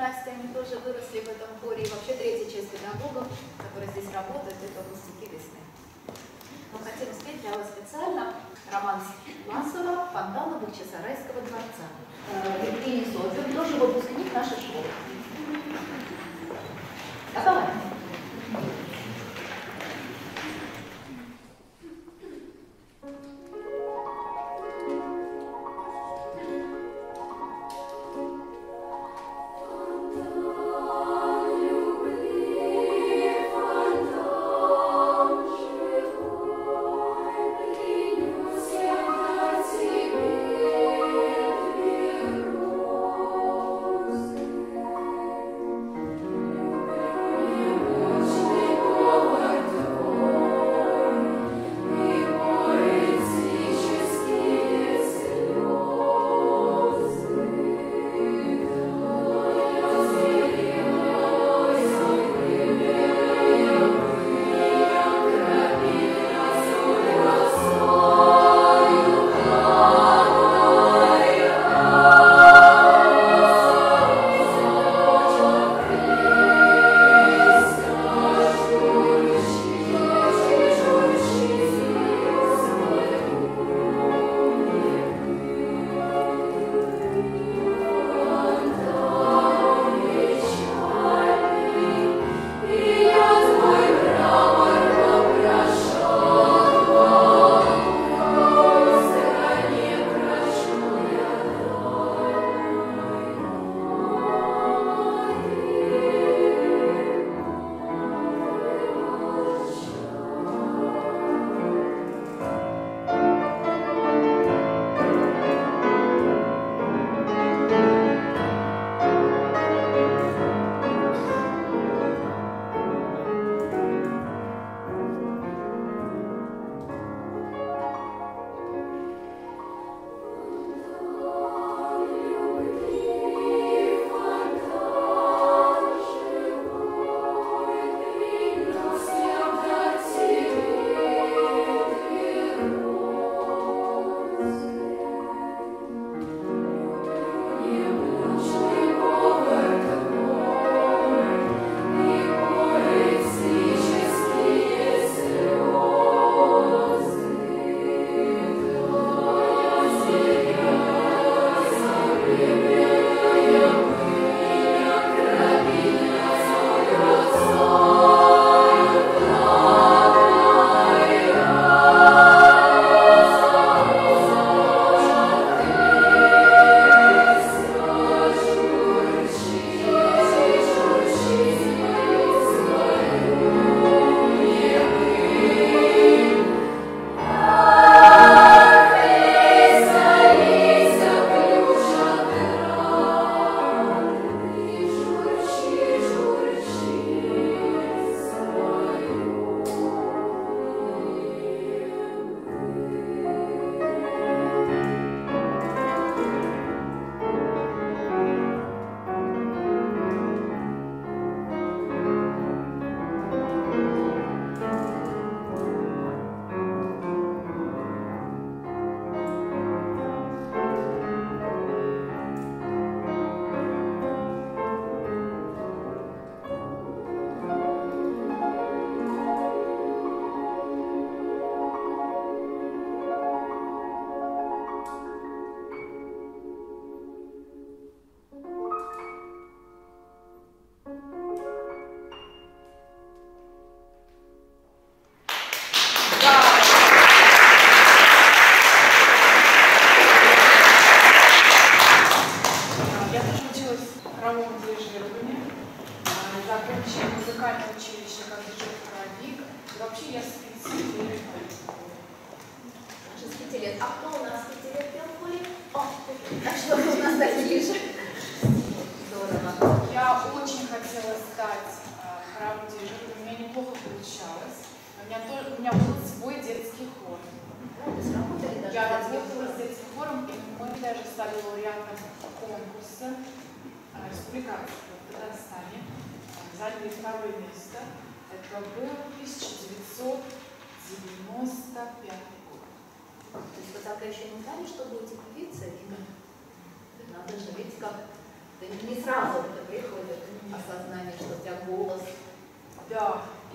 Настя, они тоже выросли в этом хоре. И вообще третья часть педагогов, которые здесь работают, это выпускники весны». Мы хотим спеть для вас специально роман Ласова «Фонтана Бахчисарайского дворца». Э, Евгений Сотин, тоже выпускник нашей школы. Давай.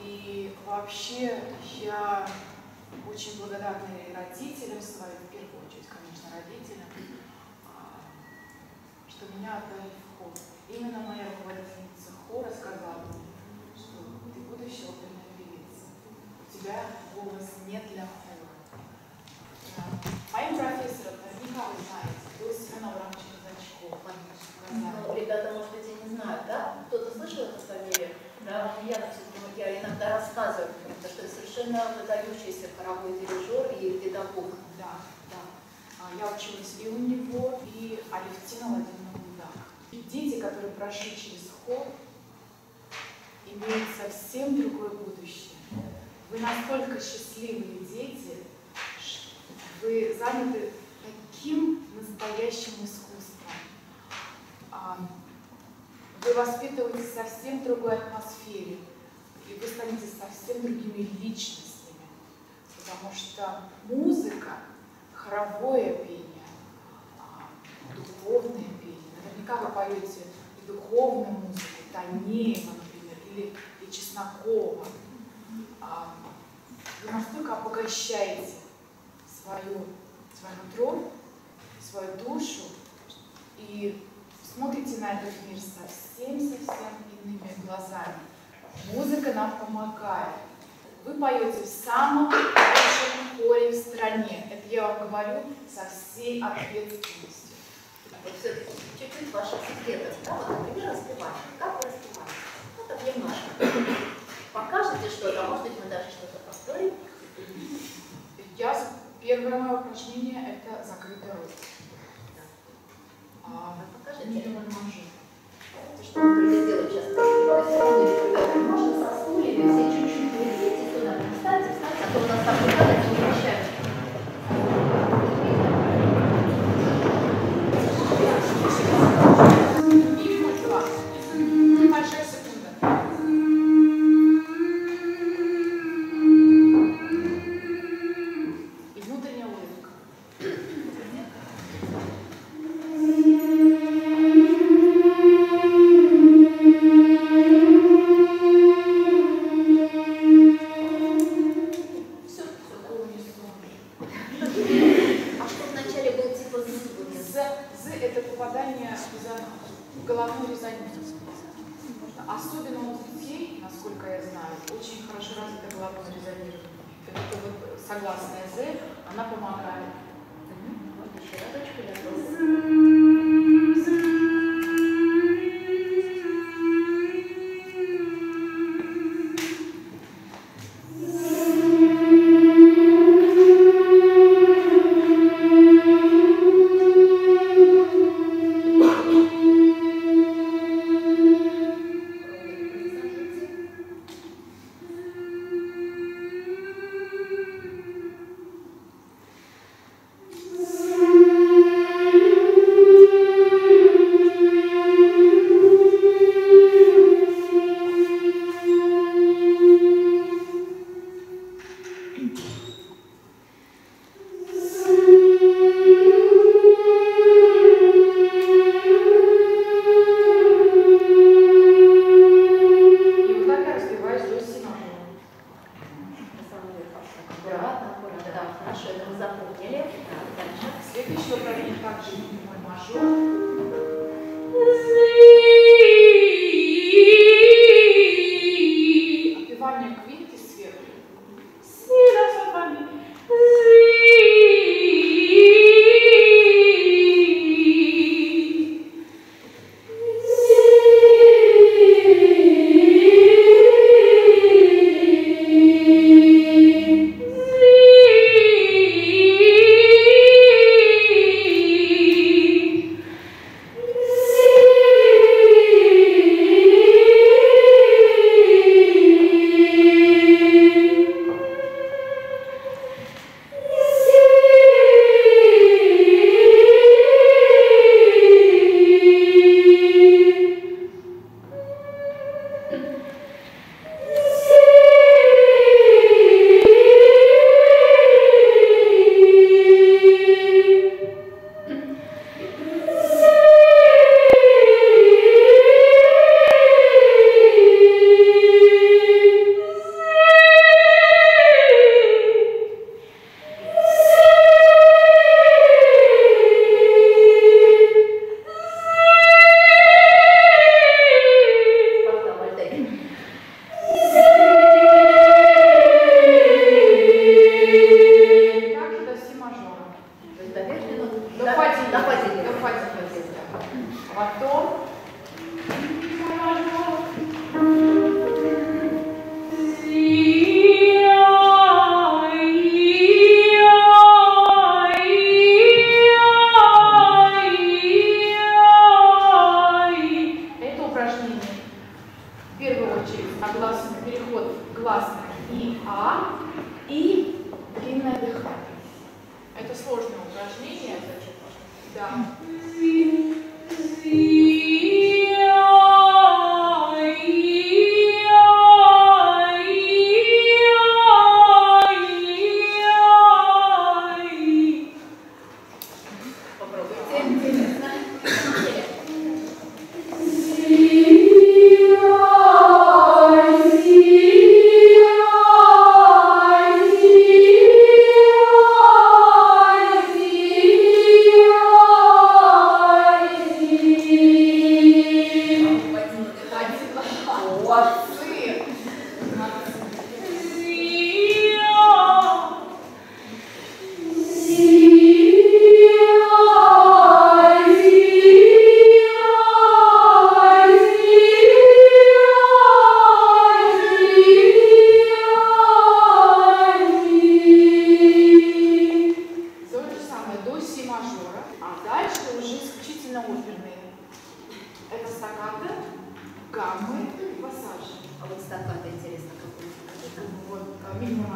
И вообще я очень благодарна и родителям своим, в первую очередь, конечно, родителям, а, что меня отдали в хор. Именно моя руководительница хора сказала мне, что ты будущая оперная певица, у тебя голос не для хора. Да. Моим профессором, наверняка вы знаете, был Семен Абрамович Казачков. Ну, ребята, может быть, и не знают, да? Кто-то слышал эту фамилию? Да, я, все-таки, я иногда рассказываю, потому что совершенно выдающийся хоровой дирижер и педагог. Да, да. А, Я училась и у него, и Алевтина Владимировна Будак. И дети, которые прошли через хор, имеют совсем другое будущее. Вы настолько счастливые дети, вы заняты таким настоящим искусством. А, Вы воспитываетесь в совсем другой атмосфере, и вы станете совсем другими личностями. Потому что музыка, хоровое пение, а, духовное пение, наверняка вы поете и духовную музыку, Танеева, например, или и Чеснокова. А, Вы настолько обогащаете свою, свое нутро, свою душу и смотрите на этот мир совсем-совсем иными глазами. Музыка нам помогает. Вы поете в самом лучшем хоре в стране. Это я вам говорю со всей ответственностью. Вот все-таки чуть-чуть ваших секретов, да? Вот, например, распевание. Как вы распеваете? Ну, так немножко. Покажете что-то, а может быть, мы даже что-то повторим. Я первое мое упражнение это закрытый рот. А, А покажите. не торможу. Что сделаем сейчас? Ребята, можно со стульями все чуть-чуть придите сюда. Встаньте, встаньте, а то у нас так бывает, не умещаем.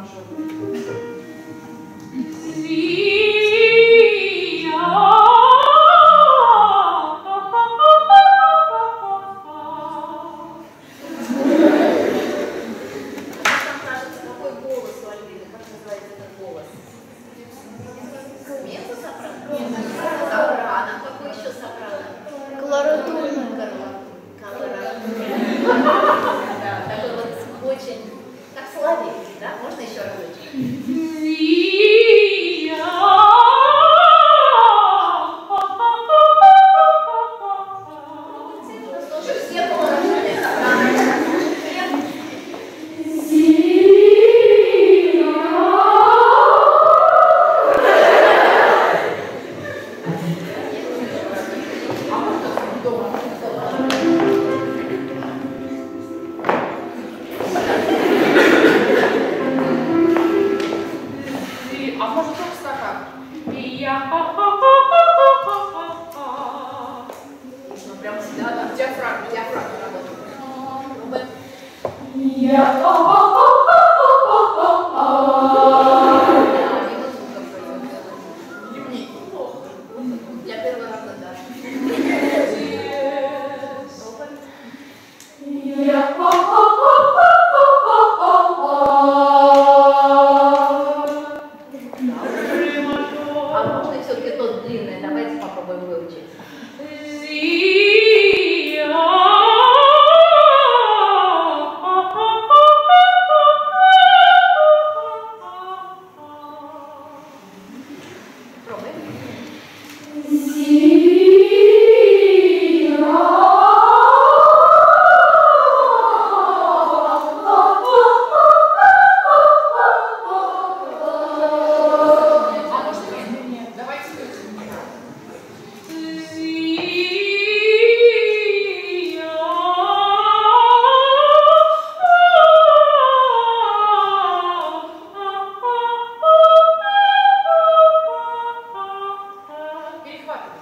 machucou.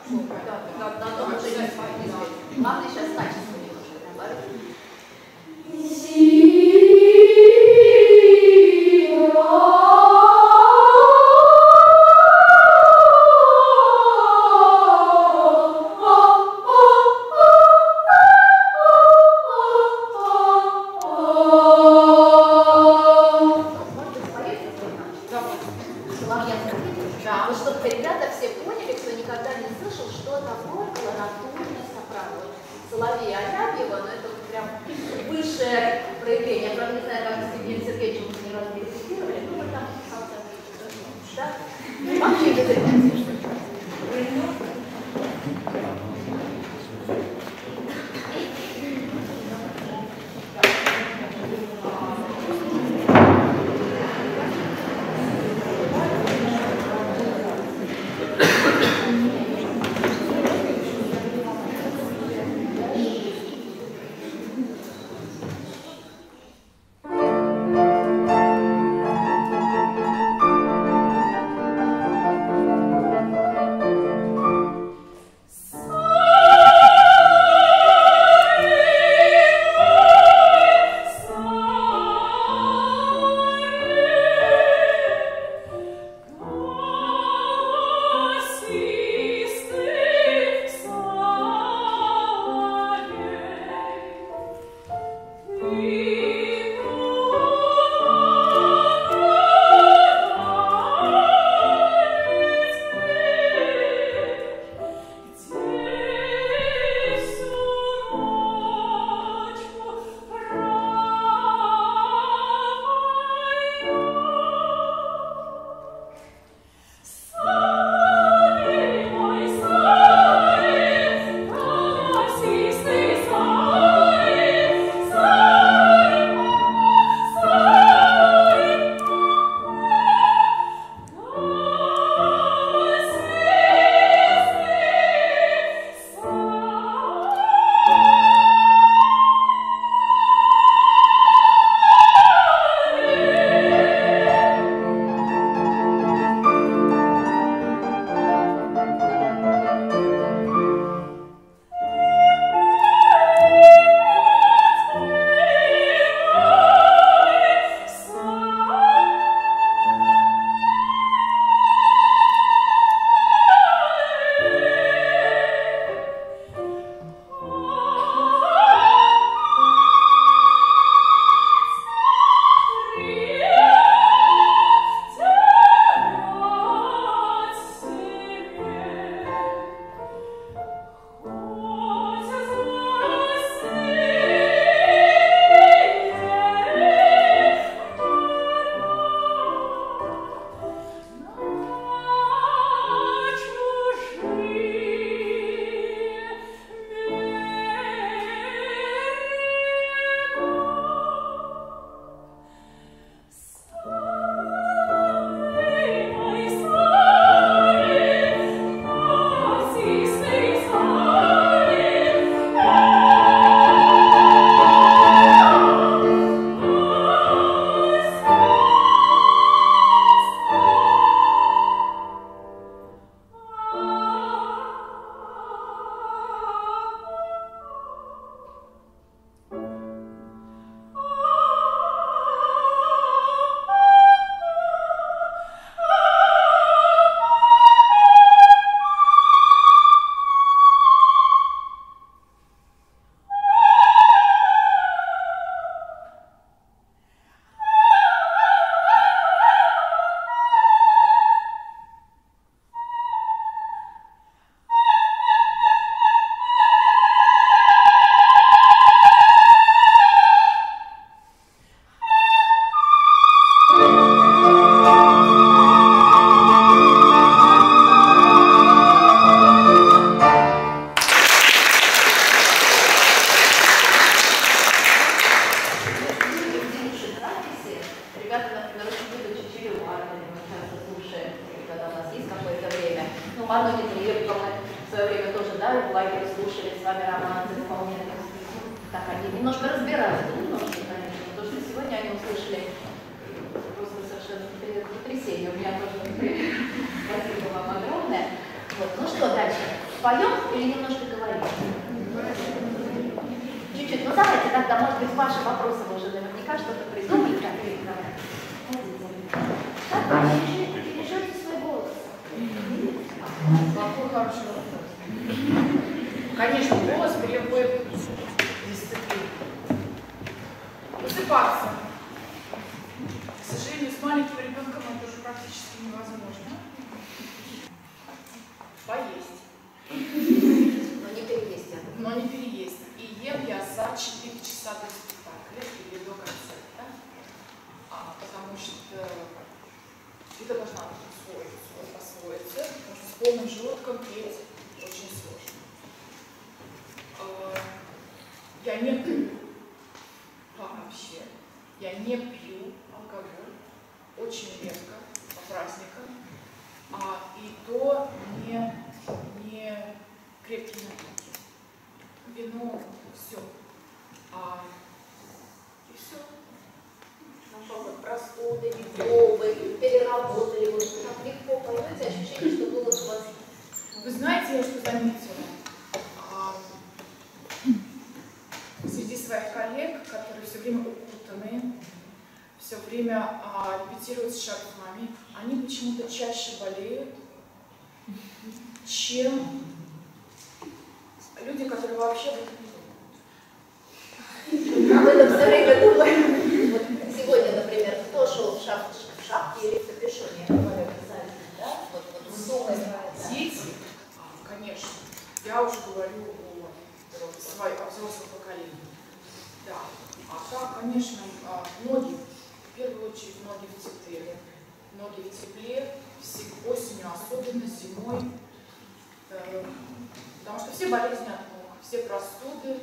No, no, no, no, no, no, no, no, no, no, no, Анну Дмитриевну в свое время тоже, да, в лагере слушали с вами романсы исполненные. Так, они немножко разбираются, ну, немножко, конечно, то, что сегодня они услышали. Э, просто совершенно потрясение у меня тоже. Спасибо вам огромное. Вот. Ну что, дальше? Поем или немножко говорим? Чуть-чуть. Ну давайте тогда, может быть, ваши вопросы уже наверняка что-то придумали, как или говорят. Так, Какой хороший вопрос. Конечно, голос требует дисциплины. Высыпаться. К сожалению, с маленьким ребенком это уже практически невозможно. Поесть. Но не переесть это. но не переесть. И ем я за 4 часа до спектакля или до концерта, а, потому что это должна усвоиться, освоиться, потому что с полным желудком петь очень сложно. А, Я не пью вообще, я не пью алкоголь, очень редко, по праздникам, а, и то не, не крепкие напитки вино, все. А, и все. Ну что, вот простуды, микробы, переработали, вот так легко поймете ощущение, что голос у вас Вы знаете, я что заметила? А, среди своих коллег, которые все время укутаны, все время а, репетируют с шарфами, они почему-то чаще болеют, чем люди, которые вообще об этом не думают. Об этом все время думаю. Вот сегодня, например, кто шел в шапке, в шапке или в капюшоне? Я говорю, обязательно, да? Вот, вот вы думаете, да? Дети, а, конечно, я уже говорю о, своей, о взрослом поколении. Да. А так, конечно, а, ноги, в первую очередь ноги в тепле. Ноги в тепле, все- осенью, особенно зимой. Э, Потому что все болезни от ног, все простуды,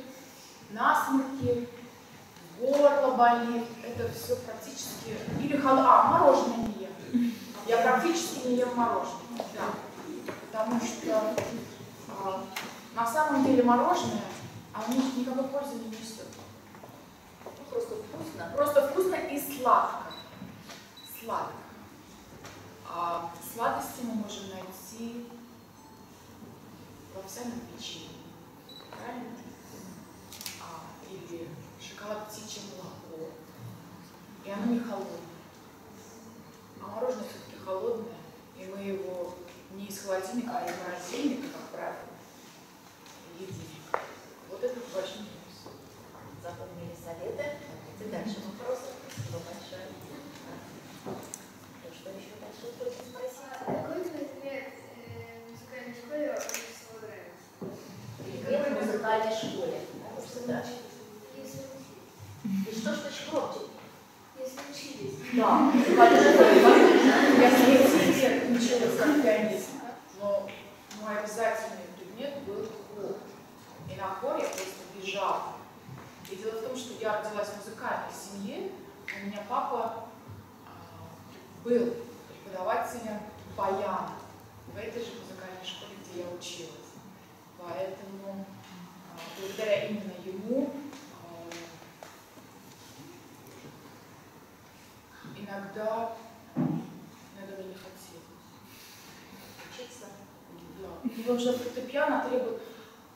насморки, горло болит. Это все практически... Или хол... А, мороженое не ем. Я практически не ем мороженое. Да. Потому что а, на самом деле мороженое, оно никакой пользы не несет. Ну, просто вкусно. Просто вкусно и сладко. Сладко. А сладости мы можем найти в овсяном печенье. Правильно? А, или шоколад птичье молоко. И оно не холодное. А мороженое все-таки холодное, и мы его не из холодильника, а из морозильника, как правило, едим. Вот это большой минус. Запомнили советы. Давайте дальше вопросы. Спасибо большое. Ну, что еще дальше спросить? Какой предмет э, в музыкальной школе вам больше всего нравится? Предмет в музыкальной школе. Да. Если учились. И что ж значит громче? Если учились. Да. Я с 9 лет училась как пианистка, но мой обязательный предмет был хор. И на хор я просто бежала. И дело в том, что я родилась в музыкальной семье, у меня папа а, был преподавателем баяна в этой же музыкальной школе, где я училась. Поэтому а, благодаря именно ему а, иногда, иногда мне не хотелось. Учиться. Да. И он же фортепиано требует...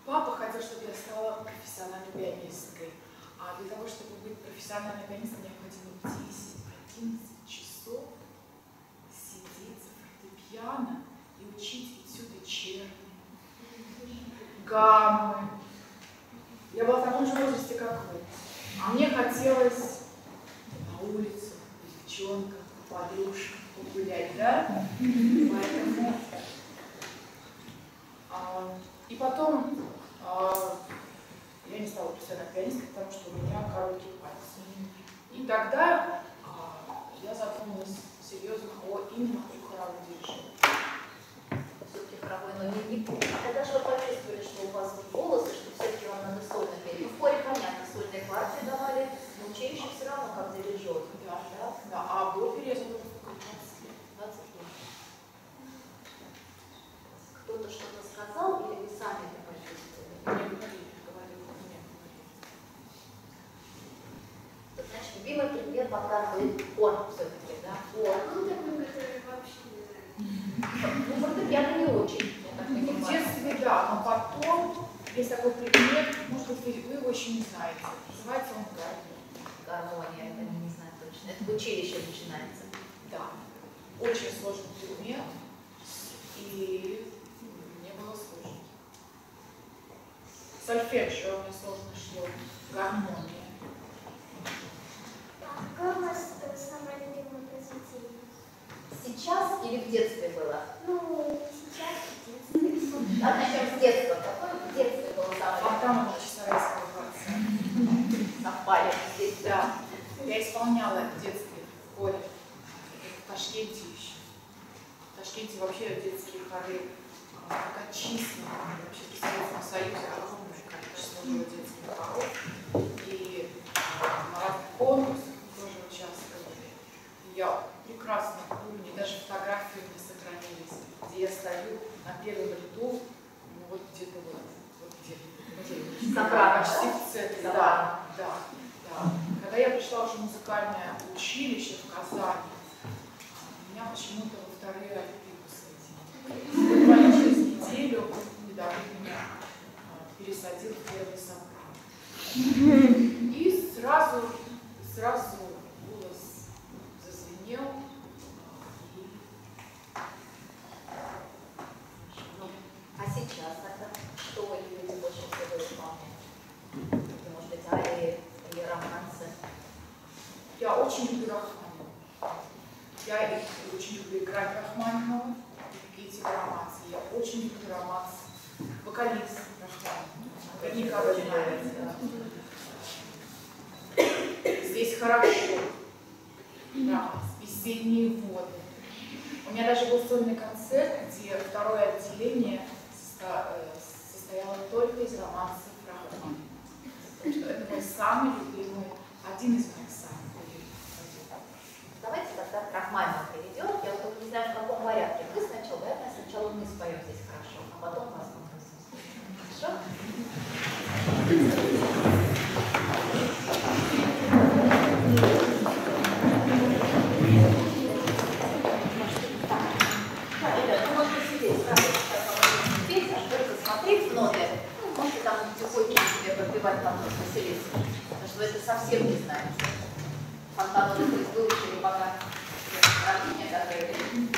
Папа хотел, чтобы я стала профессиональной пианисткой. А для того, чтобы быть профессиональной пианисткой, необходимо 10-11 часов сидеть за фортепиано и учить этюды черни, гаммы. Я была в таком же возрасте, как вы. А мне хотелось на улицу, девчонка, подружка, погулять, да? Поэтому а, И потом а, я не стала профессиональной пианисткой, потому что у меня короткие пальцы. И тогда а, я задумалась серьезно о именно о хоровом движении какой, но не, не. А когда же вы почувствовали, что у вас волосы, что все-таки вам надо сольно петь? Ну, в хоре, понятно, сольные партии давали, но училище все равно как дирижер. Да, да, да. А в опере я думаю, 20 лет. 20 лет. Кто-то что-то сказал или вы сами это почувствовали? Говорил, нет. Значит, любимый предмет Богдана был корпус. Есть такой предмет, может быть, вы, его еще не знаете. Называется он гармония. Гармония, это не знаю точно. Это в училище начинается. Да. Очень сложный предмет. И мне было сложно. Сольфеджио мне сложно шло. Гармония. Сейчас или в детстве было? Ну, сейчас, в детстве. А начнем с детства. Какое в детстве было самое А там уже Часарайского дворца. совпали здесь? Да. Я исполняла в детстве в хоре. В Ташкенте еще. В Ташкенте вообще детские хоры а, многочисленные. Вообще в Советском Союзе огромное количество было детских хоров. И а, на мы тоже участвовали. Я прекрасно помню, даже фотографии у меня сохранились, где я стою на первом ряду, ну вот где-то вот, Почти да? в центре, Сопрано. да, да, да. Когда я пришла уже в музыкальное училище в Казани, меня почему-то во вторые ряды посадили. Буквально через неделю педагог меня а, пересадил в первый сопрано. И сразу, сразу голос зазвенел. И а сейчас тогда что вы любите больше всего исполнять? Арии или романсы? Я очень люблю Рахманинова. Я и- очень люблю играть Рахманинова, и эти романсы. Я очень люблю романс. Вокалист Рахманинова. Наверняка вы знаете. Здесь хорошо. Романс. Весенние воды. У меня даже был сольный концерт, где второе отделение э, состояло только из. Так это мой самый любимый, один из моих самых любимых. Давайте тогда к Рахманину перейдем. Я вот не знаю, в каком порядке. Вы сначала, наверное, сначала мы споем здесь хорошо, а потом вас попросим. Хорошо? Ребят, вы можете сидеть сразу, сейчас попробуйте петь, аж только смотреть в ноты. Ну, можете там тихонько себе подпевать там веселиться. Потому что вы это совсем не знаете. Фонтану выучили пока сравнение готовили.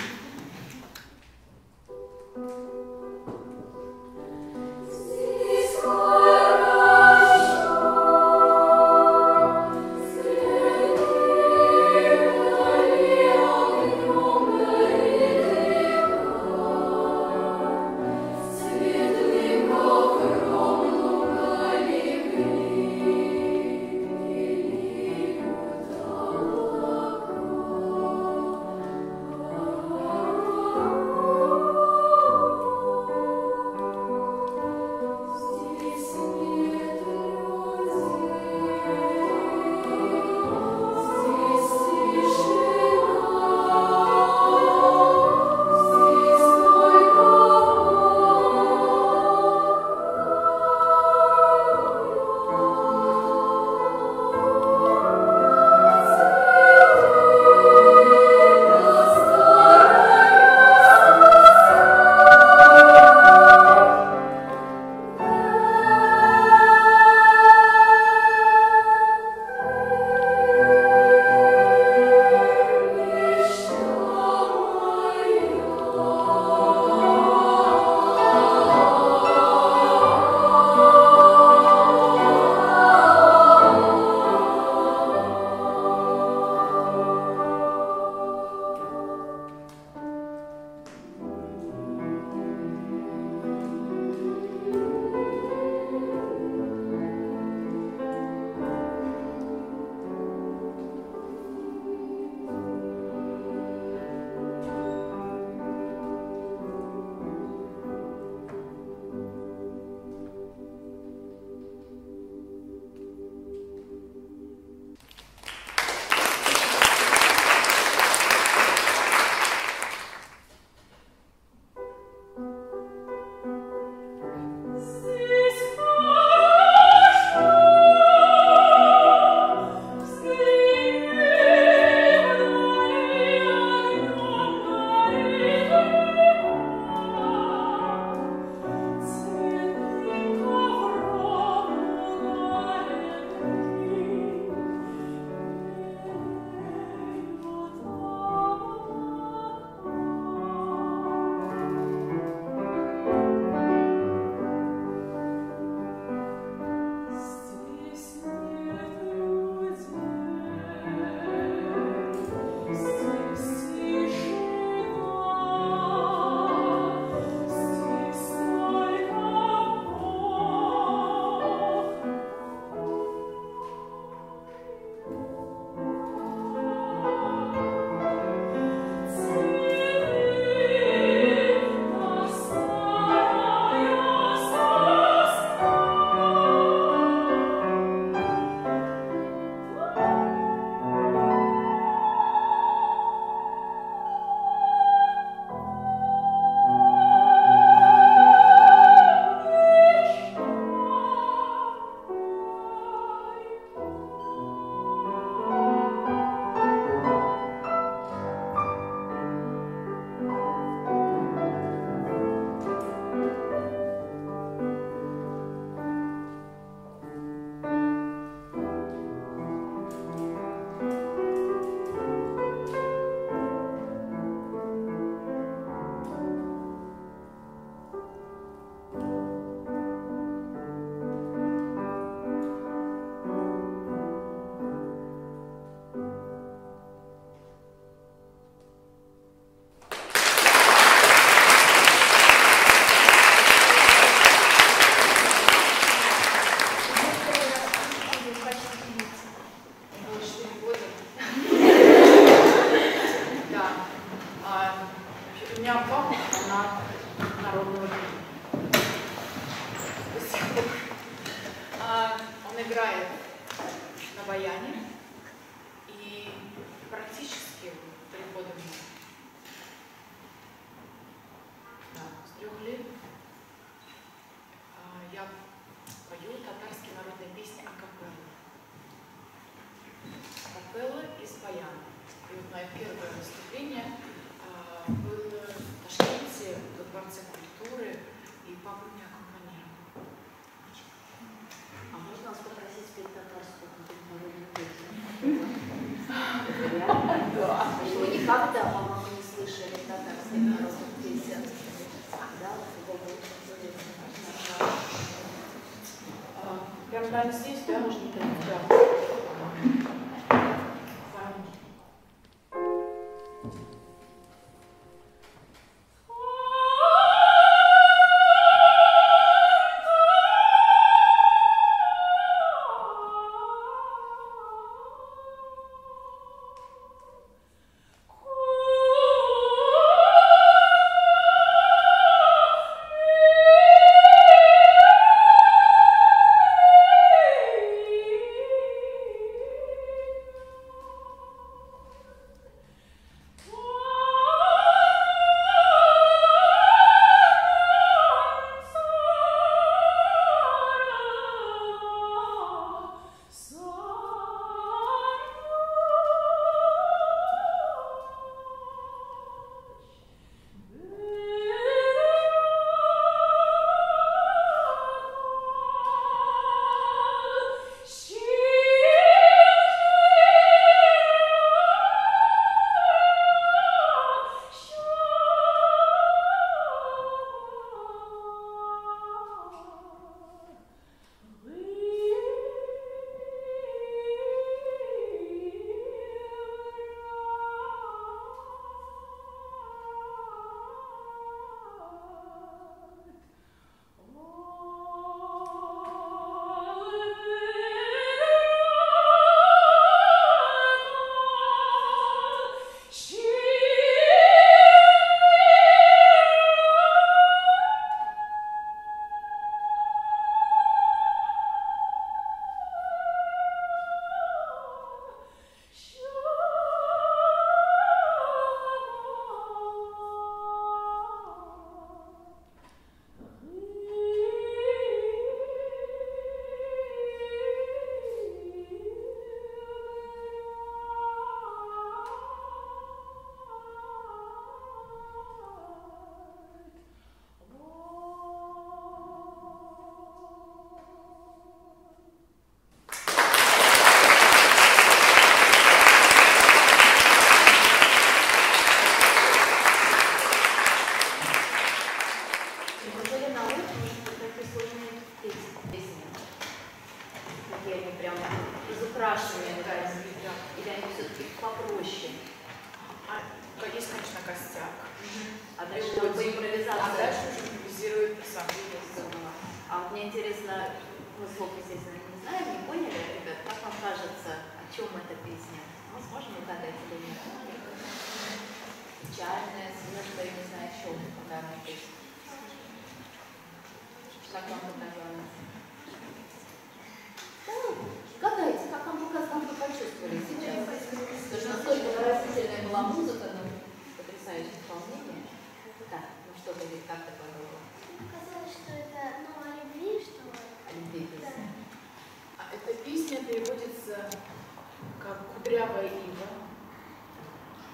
Прям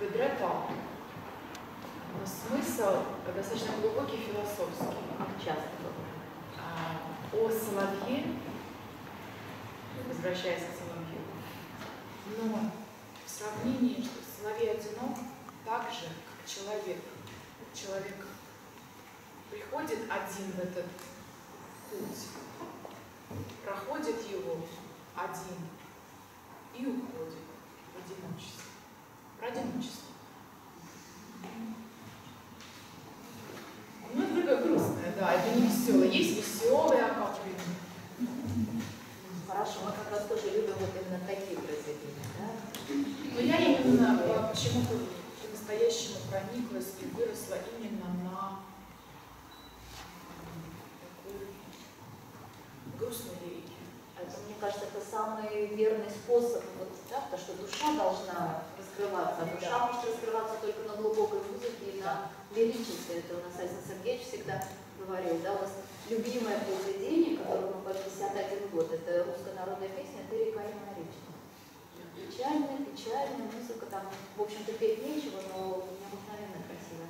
«Ведрета». Но смысл достаточно глубокий философский. Как часто? А, О соловье, возвращаясь к соловью, но в сравнении, что соловей одинок, так же, как человек. Человек приходит один в этот путь, проходит его один и уходит в одиночество. Одиночество. Ну, это такое грустное, да, это не веселое. Есть веселые аккорды. Хорошо, мы как раз тоже любим вот именно такие произведения, да? Но я именно почему-то по-настоящему прониклась и выросла именно на такой грустной лирике. Это, мне кажется, это самый верный способ, вот, да, потому что душа должна раскрываться. А душа может раскрываться только на глубокой музыке и на лирической. Это у нас Александр Сергеевич всегда говорил, да, у нас любимое произведение, которое мы по 51 год, это русская народная песня «Ты река и моя речка». Печальная, печальная, общем-то, петь нечего, но необыкновенно красиво.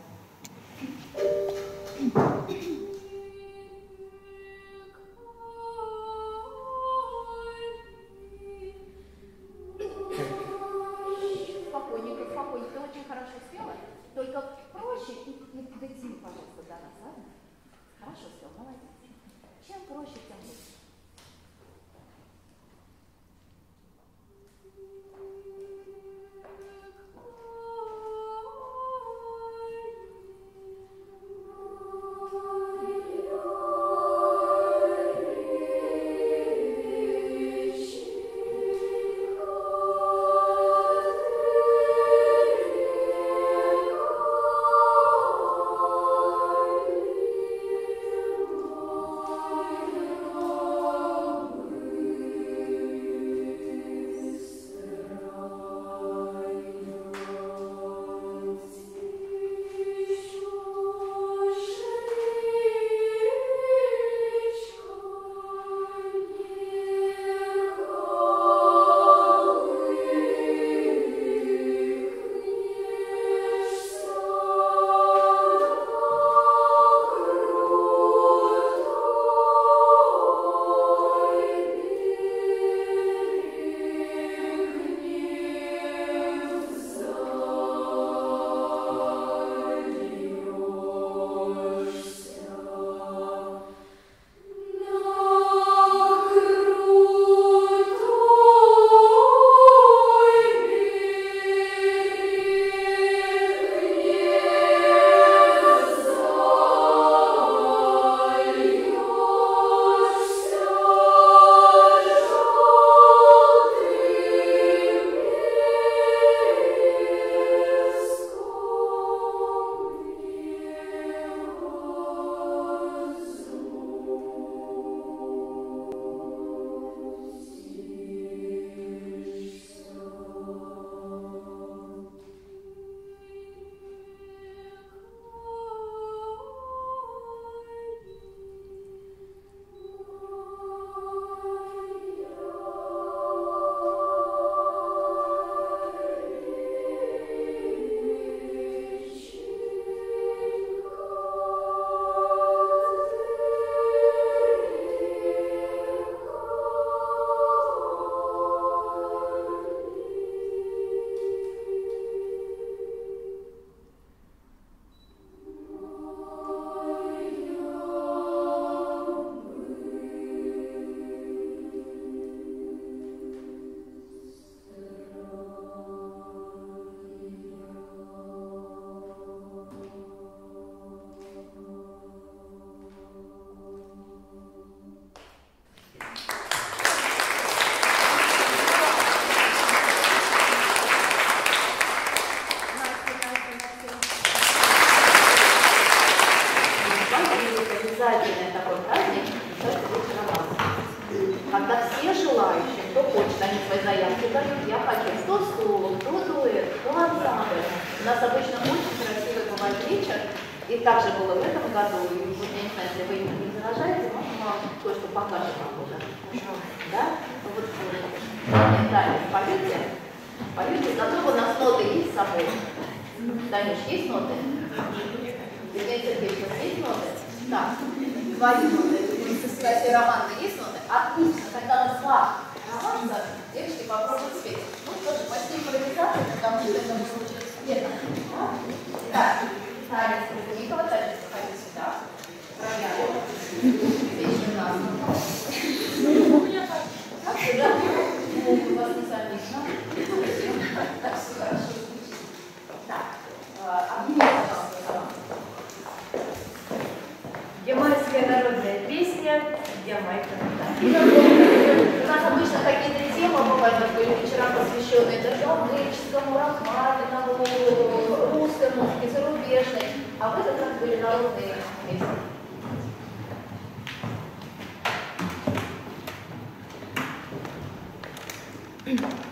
Кто хочет, они свои заявки дают, я хочу кто соло, кто дуэт, кто ансамбль. У нас обычно очень красивый бывает вечер, и так же было в этом году. И вот я не знаю, если вы не заражаете, можно вам кое-что покажет погода. Да? Ну Вот, да, поете, поете, зато у нас ноты есть с собой. Танюш, есть ноты? Евгений Сергеевич, у вас есть ноты? Так, твои ноты. Кстати, Роман, есть ноты? Отлично, тогда на два романса девочки попробуют спеть. Ну что ж, почти импровизация, потому что это будет успешно. Так, Таня Скрипникова, Таня, заходи сюда. Проверяем. Вечер нас. Как вы, да? У вас не совместно. Так, все хорошо звучит. Так, объясни, пожалуйста, Роман. Ямайская народная песня Ямайка. Обычно какие-то темы бывают, были вечера, посвященные Дождомычскому, Рахматинову, русской музыке, зарубежной. А в этот раз были народные песни. Ямайка,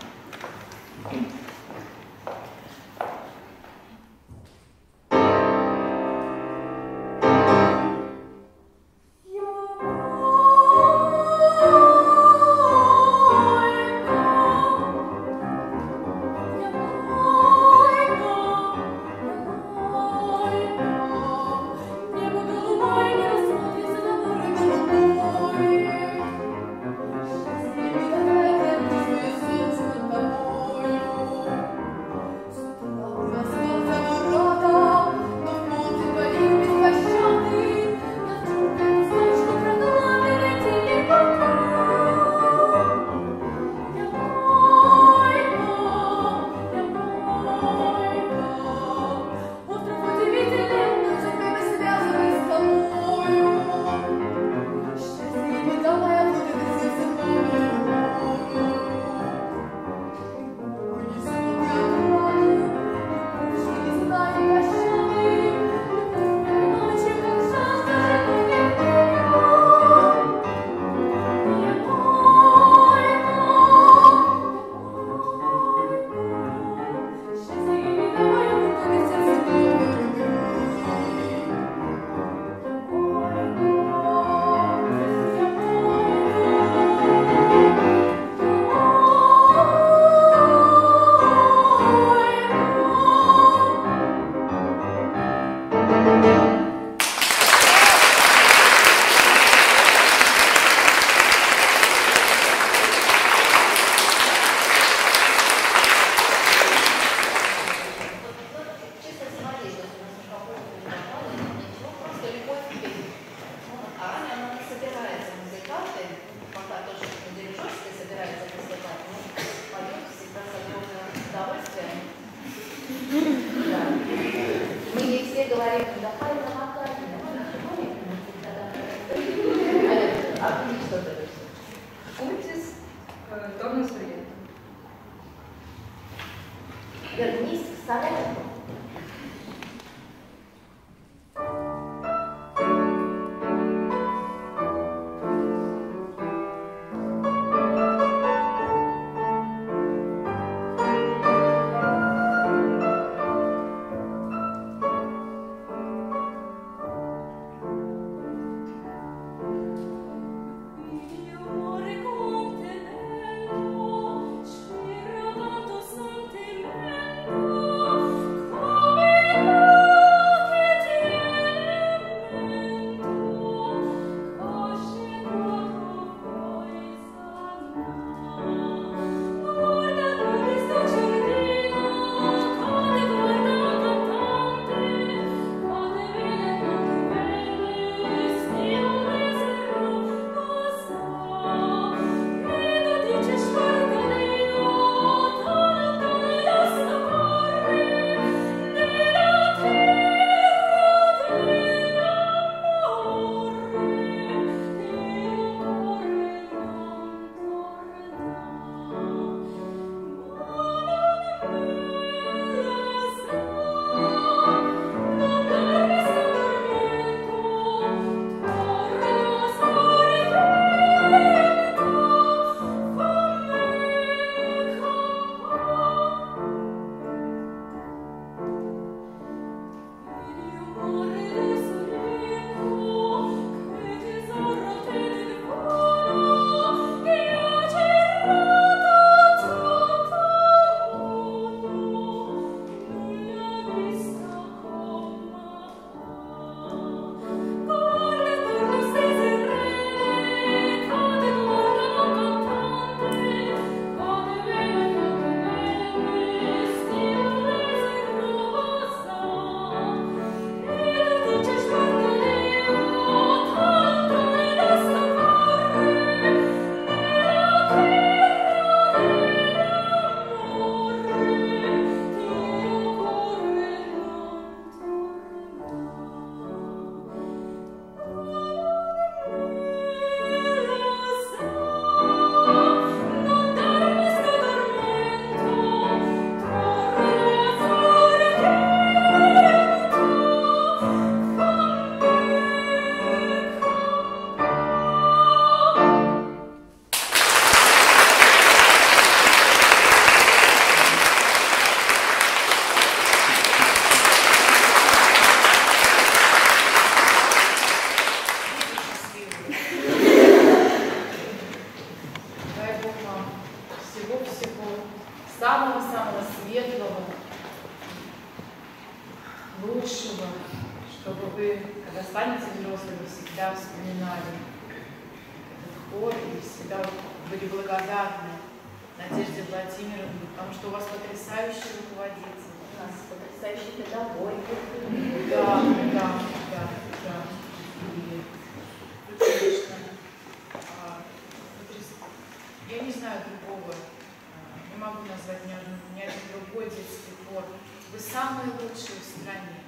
знаю другого, а, не могу назвать ни, одну- ни один другой детский хор. Вы самые лучшие в стране.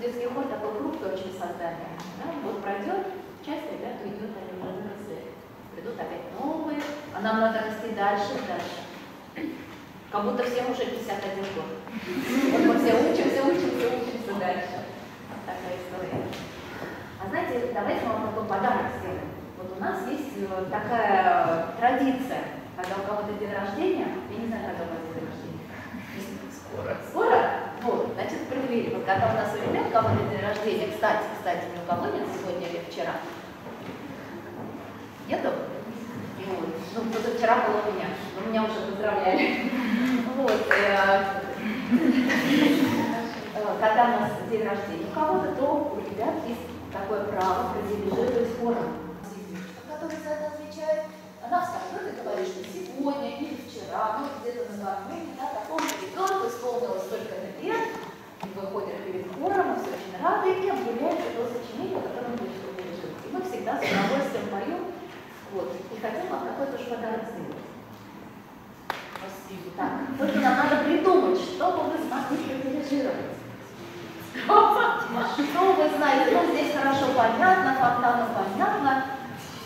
Детский хор такой крупный очень создание. Да? Вот пройдет, часть ребят уйдет, они уже выросли. Придут опять новые, а нам надо расти дальше и дальше. Как будто всем уже 51 год. Вот мы все учимся, учимся, учимся дальше. Вот такая история. А знаете, давайте вам такой подарок сделаем. Вот у нас есть э, такая традиция, когда у кого-то день рождения, я не знаю, когда у вас день рождения. Скоро. Скоро? Вот, значит, в преддверии. Вот когда у нас у ребят у кого-то день рождения, кстати, кстати, ни у кого нет сегодня или вчера? Нету? Ну, позавчера было у меня, но меня уже поздравляли. Вот. э, э, Когда у нас день рождения у кого-то, то у ребят есть такое право продирижировать хором. Это отвечает. Она встает и говорит, что сегодня или вчера, ну где-то накануне, да, такому ребенку исполнилось столько-то лет, и выходят перед хором, и все очень рады, и объявляется то сочинение, которое мы будем продирижировать. И мы всегда с удовольствием поем, вот, и хотим вам какой-то же подарок сделать. Спасибо. Так, только нам надо придумать, что бы вы смогли продирижировать. Что вы знаете? Ну, здесь хорошо понятно, фонтану понятно.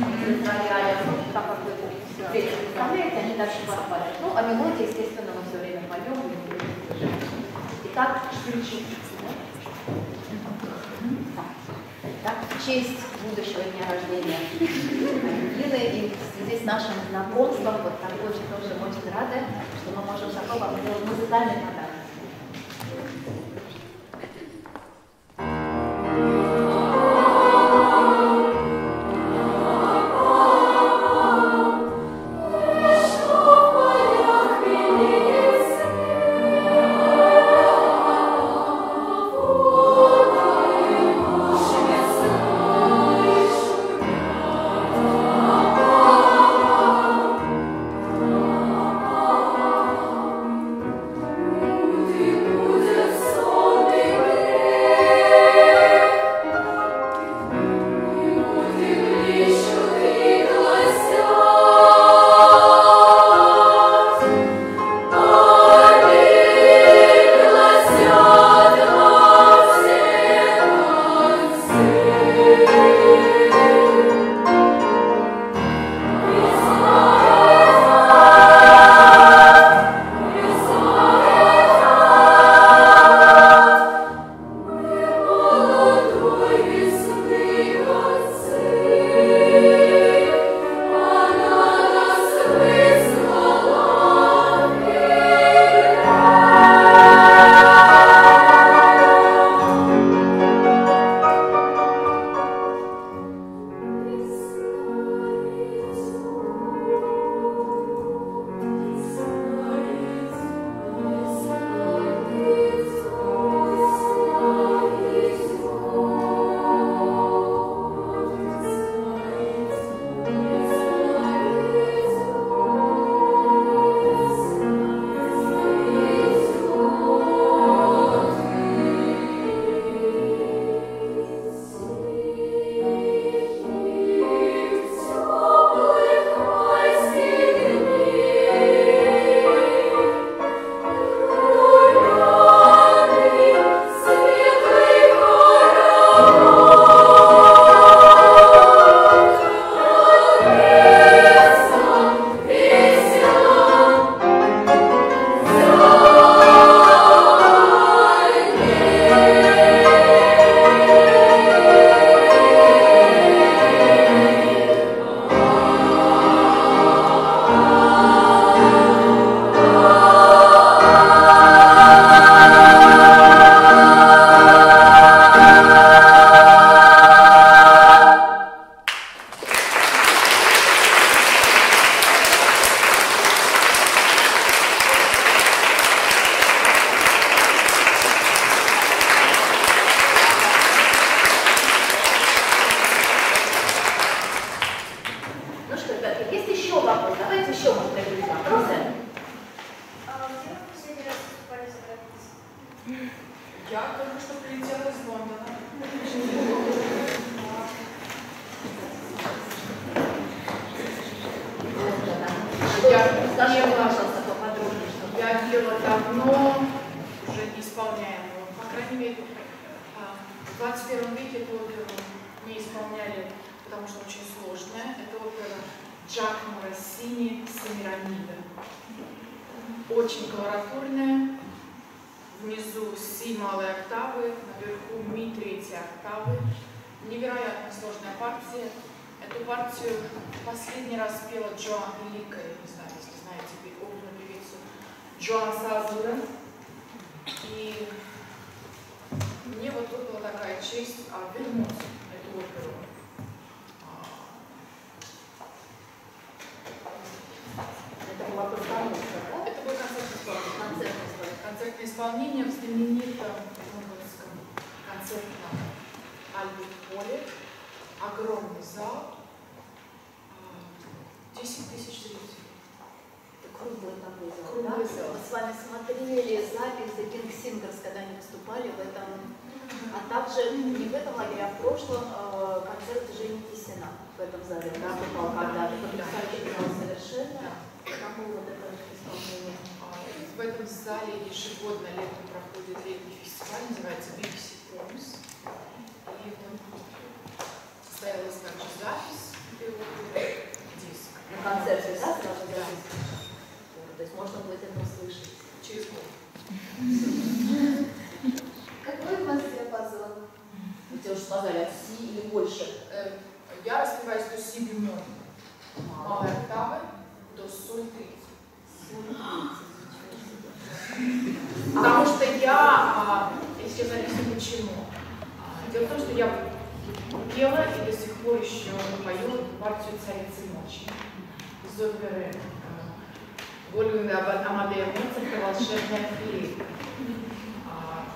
так как вы встречу представляете, они дальше подпадают. Ну, а мелодия, естественно, мы все время поем. Итак, да, Так, в честь будущего дня рождения Ангелы и в связи с нашим знакомством, вот так очень тоже очень рады, что мы можем такого вам сделать музыкальный подарок. Есть можно будет это услышать. Через год. Какой у вас диапазон? Вы тебе уже сказали, от Си или больше. Э, Я распеваюсь до си бемоль, малой октавы, до соль третьей. Потому что я, а, я сейчас объясню почему. А, Дело в том, что я пела и до сих пор еще пою партию «Царицы ночи» из оперы Вольфганга Амадея Моцарта «Волшебная флейта». А,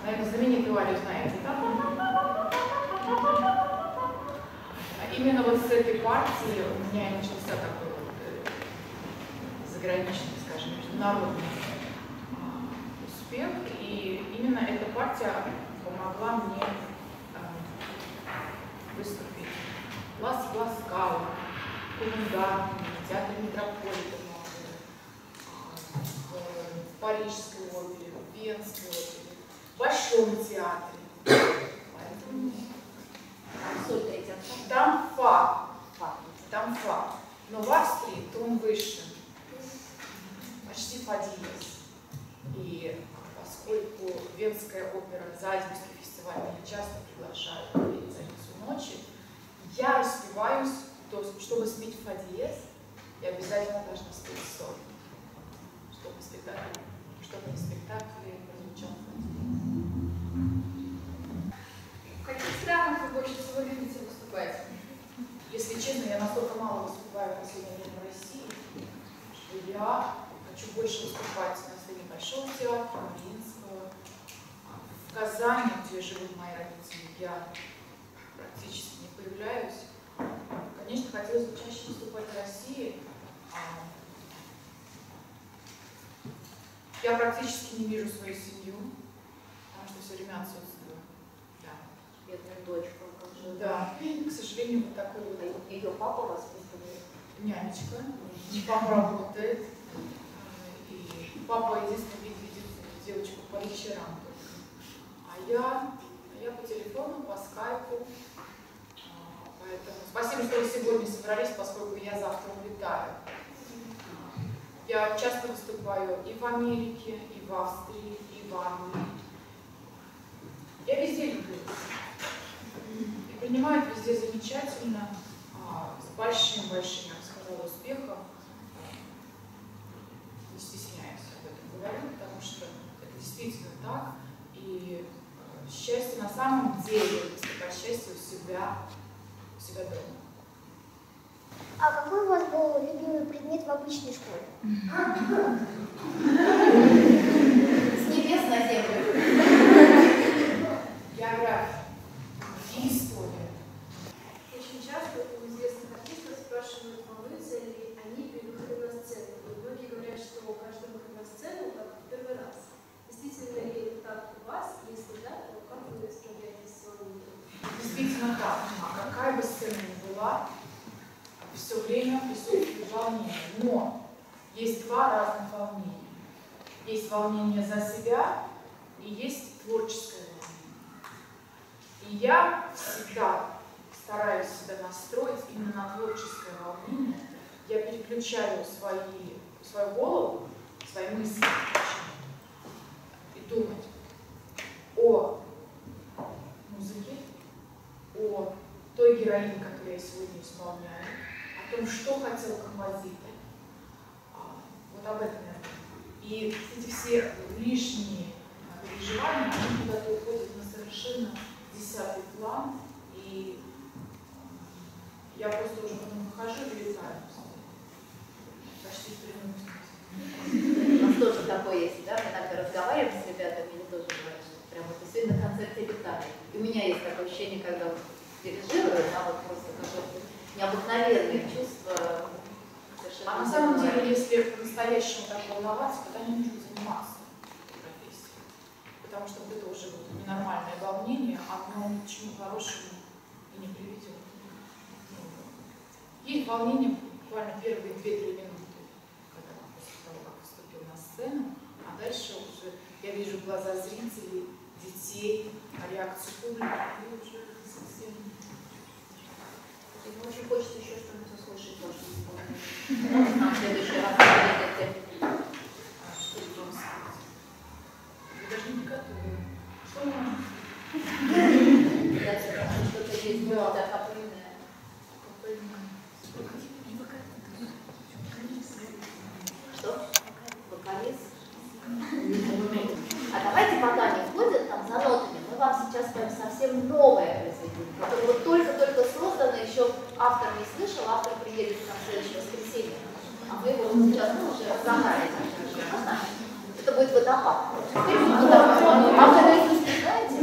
Наверное, знаменитую Алю знаете? А Именно вот с этой партии у меня начался такой вот э, заграничный, скажем, международный а, успех. И именно эта партия помогла мне а, выступить Лас Ласкало, Кумангартне, в Театре Метрополитена, а, в, Парижской опере, в Венской опере, в Большом театре. Поэтому там фа, там фа. Но в Австрии тон выше. Почти фа диез. И поскольку Венская опера, Зальцбургский фестиваль меня часто приглашают петь «Царицу ночи», я распеваюсь, то чтобы спеть фа диез, я обязательно должна спеть соль. Спектакль, чтобы на спектакле прозвучал. В каких странах вы больше всего любите выступать? Если честно, я настолько мало выступаю в последнее время в России, что я хочу больше выступать на сцене Большого театра, Мариинского. В Казани, где живут мои родители, я практически не появляюсь. Конечно, хотелось бы чаще выступать в России. А, Я практически не вижу свою семью, потому что все время отсутствую. Да. Бедная дочка. как же. Да, к сожалению, вот такой вот А Ее папа воспитывает. нянечка. Папа работает. И папа единственное видит, видит девочку по вечерам только. А я, я по телефону, по скайпу. А, Поэтому спасибо, что вы сегодня собрались, поскольку я завтра улетаю. Я часто выступаю и в Америке, и в Австрии, и в Англии. Я везде люблю. И принимают везде замечательно, а, с большим-большим, я бы сказала, успехом. Не стесняюсь об этом говорить, потому что это действительно так. И э, счастье на самом деле, выступать счастье у себя, у себя дома. А какой у вас был любимый предмет в обычной школе? С небес на землю. География и история. Очень часто у известных артистов спрашивают, волнуются ли они при выходе на сцену. И многие говорят, что каждый выход на сцену как в первый раз. Действительно ли это так у вас? Если да, то как вы справляетесь с волнением? Действительно так. А какая бы сцена ни была, все время присутствует волнение. Но есть два разных волнения. Есть волнение за себя и есть творческое волнение. И я всегда стараюсь себя настроить именно на творческое волнение. Я переключаю свои, свою голову, свои мысли и думать о музыке, о той героине, которую я сегодня исполняю, о том, что хотел композитор. А, Вот об этом. И эти все лишние а, переживания, они куда-то уходят на совершенно десятый план, и а, я просто уже потом выхожу и летаю. Почти в. У нас тоже такое есть, да, мы иногда разговариваем с ребятами, они тоже говорят, что прям вот действительно на концерте летали. И у меня есть такое ощущение, когда вот дирижирую, да, вот просто какое-то необыкновенное чувство. А на самом деле, если по-настоящему так волноваться, тогда не нужно заниматься профессией. Потому что это уже вот ненормальное волнение, оно ни к чему хорошему и не приведет. Есть волнение буквально первые 2-3 минуты, когда после того, как выступил на сцену, а дальше вижу глаза зрителей, детей, реакцию публики, и уже совсем... Ему очень хочется еще что-нибудь услышать, может быть, Может, нам в следующий раз приедете. А что? Вы даже не готовы. Что Да, что-то есть более охопленное. Что? Вокалист? А давайте пока не входят там за нотами, мы вам сейчас споем совсем новое произведение, которое вот только-только еще автор не слышал, автор приедет в следующее воскресенье. А вы его сейчас ну, уже разобрали. Можно? Это будет водопад. А вы наизусть не знаете?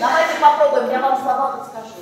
Давайте попробуем, я вам слова подскажу.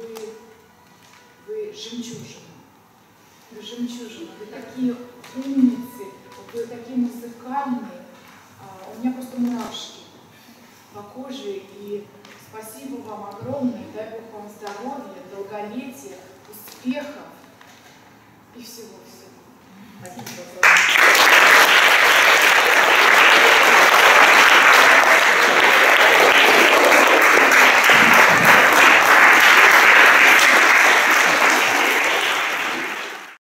вы, вы жемчужина. Вы жемчужина, вы такие умницы, вы такие музыкальные. А, у меня просто мурашки по коже. И спасибо вам огромное. Дай Бог вам здоровья, долголетия, успехов и всего-всего. Спасибо.